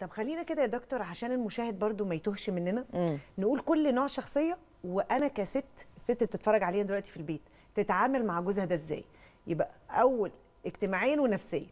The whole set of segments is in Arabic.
طب خلينا كده يا دكتور عشان المشاهد برضو ما يتوهش مننا مم. نقول كل نوع شخصية وأنا كست الست بتتفرج علينا دلوقتي في البيت تتعامل مع جوزها ده إزاي؟ يبقى أول اجتماعيا ونفسيا.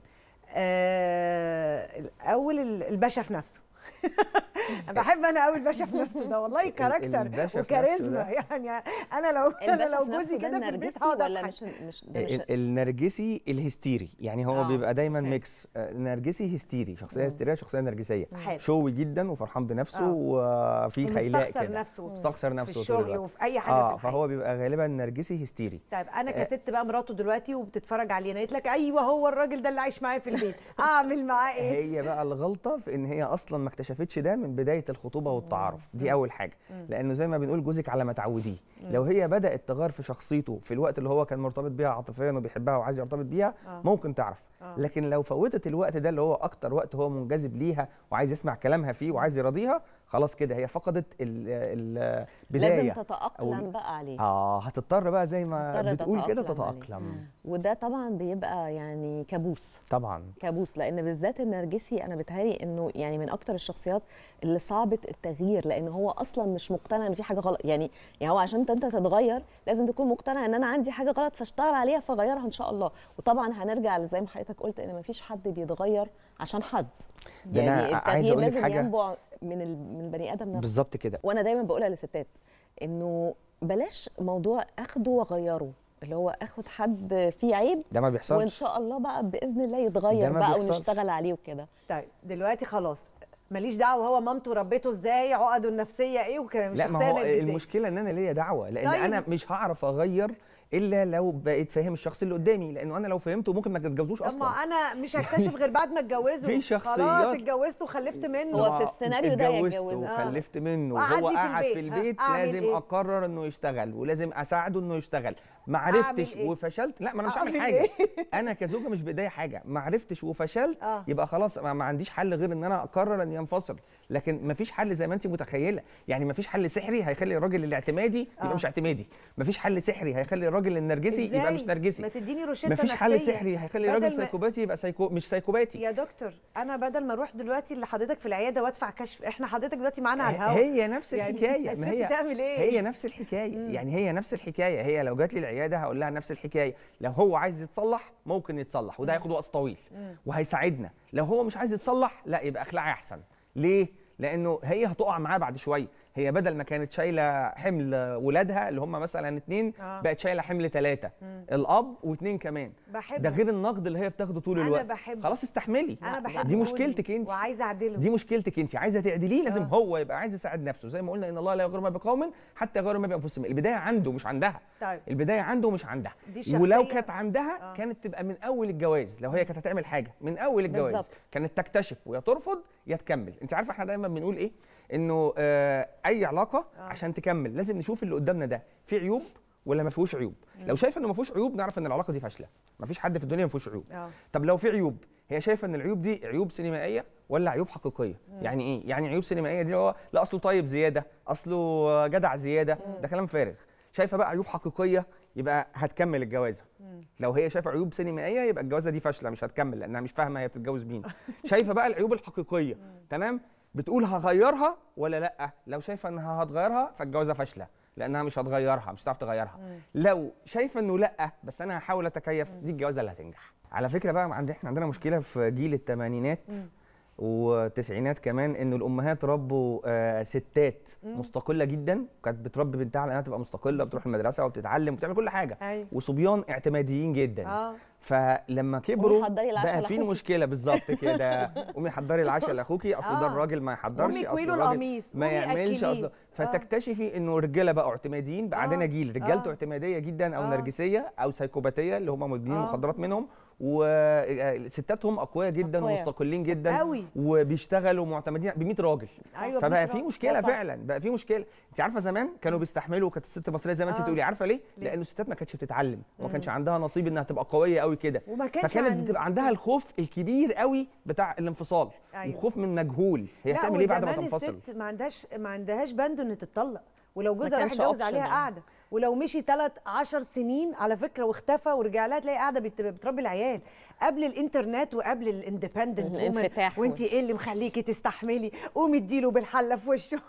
آه أول ال- الباشا في نفسه. بحب أنا قوي الباشا في نفسه ده والله character في وكاريزما. يعني أنا لو أنا لو في جوزي ده كده في البيت النرجسي هقعد ولا مش مش ده مش ال- النرجسي الهستيري يعني هو آه، بيبقى دايما okay. mix آه، نرجسي هستيري شخصية هستيرية شخصية نرجسية حلو. showy جدا وفرحان بنفسه آه. وفي خيلاء كده نفسه مستخسر في نفسه طول الشغل الوقت. وفي أي حاجة في الحياة. فهو بيبقى غالبا نرجسي هستيري طيب أنا آه. كست بقى مراته دلوقتي وبتتفرج علينا قالت لك أيوه هو الراجل ده اللي عايش معايا في البيت أعمل معاه إيه هي بقى الغلطة في إن هي أصلا ما اكتشفتش ده من بداية الخطوبة والتعارف. دي أول حاجة. لأنه زي ما بنقول جوزك على ما تعوديه. لو هي بدأت تغير في شخصيته في الوقت اللي هو كان مرتبط بيها عاطفيا وبيحبها وعايز يرتبط بيها آه. ممكن تعرف. آه. لكن لو فوتت الوقت ده اللي هو أكتر وقت هو منجذب ليها وعايز يسمع كلامها فيه وعايز يراضيها خلاص كده هي فقدت ال- البدايه لازم تتأقلم بقى عليه. آه هتضطر بقى زي ما بتقول كده عليه. تتأقلم. وده طبعا بيبقى يعني كابوس. طبعا. كابوس لأن بالذات النرجسي أنا بتهيألي إنه يعني من أكتر الشخصيات اللي صعبه التغيير لأن هو أصلا مش مقتنع إن في حاجة غلط. يعني يعني هو عشان انت تتغير لازم تكون مقتنع إن أنا عندي حاجة غلط فاشتغل عليها فغيرها إن شاء الله. وطبعا هنرجع زي ما حضرتك قلت إن مفيش حد بيتغير عشان حد. يعني التغيير لازم حاجة. ينبع من ال- من البني آدم نفسه. بالظبط كده. وأنا دايما بقولها للستات إنه بلاش موضوع أخده وأغيره اللي هو أخد حد فيه عيب ده ما وإن بيحصلش شاء الله بقى بإذن الله يتغير بقى بيحصلش. ونشتغل عليه وكده. طيب دلوقتي خلاص ماليش دعوة هو مامته ربيته إزاي عقده النفسية إيه وكلام لا الشخصية ما هو. المشكلة إن أنا ليا دعوة لأن طيب. أنا مش هعرف أغير إلا لو بقيت فاهم الشخص اللي قدامي لأنه أنا لو فهمته ممكن ما تتجوزوش طب ما أصلا أنا مش هكتشف غير بعد ما اتجوزه في شخصيات- خلاص اتجوزت وخلفت منه هو في السيناريو ده اتجوزت يتجوزها. وخلفت منه وقعد وهو في قاعد في البيت. ها، البيت أعمل لازم إيه؟ أقرر إنه يشتغل ولازم أساعده إنه يشتغل ما عرفتش إيه؟ وفشلت. لا ما أنا مش هعمل حاجة. إيه؟ أنا كزوجة مش بإيديا حاجة. ما عرفتش وفشلت آه. يبقى خلاص ما ما عنديش حل غير إن أنا أقرر ان ينفصل لكن ما فيش حل زي ما انت متخيلة. يعني ما فيش حل سحري هيخلي الراجل الاعتمادي يبقى آه. مش اعتمادي. ما فيش حل سحري هيخلي الراجل النرجسي يبقى؟ مش نرجسي. ما تديني روشتة ما فيش حل. سحري هيخلي الراجل سايكوباتي يبقى سايكو مش سايكوباتي. يا دكتور أنا بدل ما أروح دلوقتي لحضرتك في العيادة وأدفع كشف إحنا حضرتك دلوقتي معانا على الهواء هي نفس يعني الحكاية. الست ما هي تعمل إيه؟ هي نفس الحكاية. يعني هي نفس الحكاية. هي لو جات لي العياده هقول لها نفس الحكاية. لو هو عايز يتصلح ممكن يتصلح وده هياخد وقت طويل. وهيساعدنا. لو هو مش عايز يتصلح لا يبقى اخلعي أحسن. ليه؟ لأنه هي هتقع معاه بعد شوية. هي بدل ما كانت شايلة حمل ولادها اللي هم مثلا اتنين آه. بقت شايلة حمل ثلاثة الأب واتنين كمان. بحبه. ده غير النقد اللي هي بتاخده طول أنا الوقت. بحبه. خلاص استحملي. أنا بحب دي مشكلتك انت. وعايزة أعدله. دي مشكلتك انت. عايزة تعدليه لازم آه. هو يبقى عايز يساعد نفسه. زي ما قلنا إن الله لا يغير ما بقوم حتى يغيروا ما بأنفسهم. البداية عنده مش عندها. طيب. البداية عنده مش عندها. ولو كانت عندها آه. كانت تبقى من أول الجواز. لو هي كانت هتعمل حاجة من أول الجواز. بالظبط. كانت تكتشف ويا ترفض يا تكمل. انت عارفة إحنا دايما بنقول إيه؟ إنه آه أي علاقة آه. عشان تكمل لازم نشوف اللي قدامنا ده فيه عيوب ولا ما فيهوش عيوب. لو شايفه إنه ما فيهوش عيوب نعرف إن العلاقة دي فاشلة. ما فيش حد في الدنيا ما فيهوش عيوب. آه. طب لو في عيوب هي شايفة إن العيوب دي عيوب سينمائية ولا عيوب حقيقية؟ يعني إيه؟ يعني عيوب سينمائية دي هو لا أصله طيب زيادة أصله جدع زيادة. ده كلام فارغ. شايفة بقى عيوب حقيقية يبقى هتكمل الجوازة. لو هي شايفة عيوب سينمائية يبقى الجوازة دي فاشلة مش هتكمل لأنها مش فاهمة هي بتتجوز مين. شايفة بقى العيوب الحقيقية. تمام؟ بتقول هغيرها ولا لأ؟ لو شايفة إنها هتغيرها فالجوازة فاشلة لأنها مش هتغيرها مش هتعرف تغيرها. لو شايفة إنه لأ بس أنا هحاول أتكيف دي الجوازة اللي هتنجح. على فكرة بقى عند إحنا عندنا مشكلة في جيل الثمانينات والتسعينات كمان إنه الأمهات ربوا آه ستات مستقلة جدا كانت بتربي بنتها على إنها تبقى مستقلة بتروح المدرسة وبتتعلم وبتعمل كل حاجة أيوه وصبيان اعتماديين جدا آه فلما كبروا بقى في. مشكلة بالظبط كده قومي حضري العشاء لأخوكي أصل ده آه. الراجل ما يحضرش أصل الراجل القميص ما يعملش. أصل فتكتشفي إنه الرجالة بقوا اعتماديين بقى آه. عندنا جيل رجالته آه. اعتمادية جدا أو آه. نرجسية أو سايكوباتية اللي هم مدمنين آه. مخدرات منهم وستاتهم أقوياء جدا أقوياء. ومستقلين جدا قوي. وبيشتغلوا معتمدين ب 100 راجل أيوه فبقى في. مشكلة صح. فعلا بقى في مشكلة أنت عارفة زمان كانوا بيستحملوا كانت الست المصرية زي ما أنت آه. بتقولي عارفة ليه ليه؟ لأنه الستات ما كانتش بتتعلم وما كانش عندها نصيب إنها تبقى قوية قوي كده فكانت عند- بتبقى عندها الخوف الكبير قوي بتاع الانفصال أيوة. وخوف من مجهول هي هتعمل إيه بعد ما تنفصل الست ما عندهاش ما عندهاش بند ان تتطلق ولو جوزها راح option عليها يعني. قاعدة. ولو مشي ثلاث عشر سنين على فكرة واختفى ورجع لها تلاقي قاعدة بت- بتربي العيال. قبل الإنترنت وقبل الاندبندنت الانفتاح وانت إيه اللي مخليكي تستحملي؟ قومي اديله بالحلة في وشه.